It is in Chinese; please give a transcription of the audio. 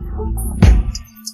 嗯。